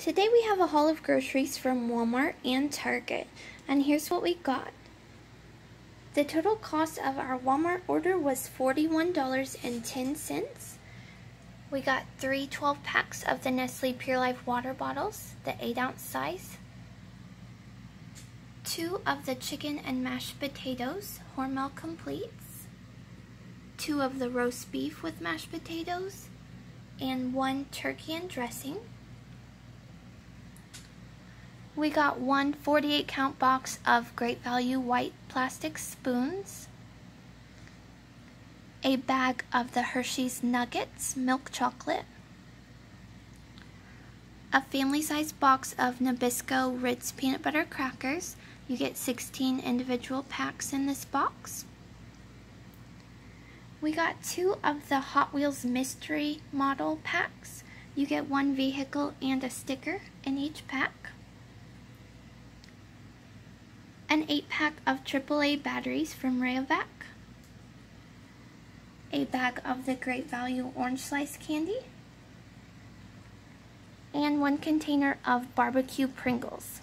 Today we have a haul of groceries from Walmart and Target, and here's what we got. The total cost of our Walmart order was $41.10. We got three 12 packs of the Nestle Pure Life water bottles, the 8 ounce size. Two of the chicken and mashed potatoes, Hormel Completes. Two of the roast beef with mashed potatoes, and one turkey and dressing. We got one 48 count box of Great Value white plastic spoons, a bag of the Hershey's Nuggets milk chocolate, a family size box of Nabisco Ritz peanut butter crackers. You get 16 individual packs in this box. We got two of the Hot Wheels Mystery Model packs. You get one vehicle and a sticker in each pack an 8-pack of AAA batteries from Rayovac, a bag of the Great Value Orange Slice Candy, and one container of barbecue Pringles.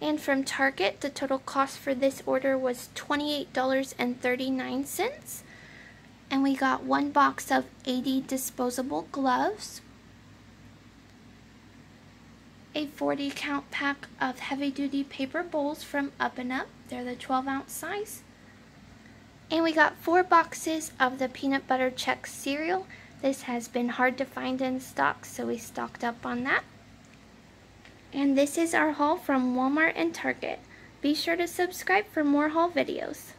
And from Target, the total cost for this order was $28.39. And we got one box of 80 disposable gloves, a 40 count pack of heavy duty paper bowls from Up and Up. They're the 12 ounce size. And we got four boxes of the peanut butter Chex cereal. This has been hard to find in stock, so we stocked up on that. And this is our haul from Walmart and Target. Be sure to subscribe for more haul videos.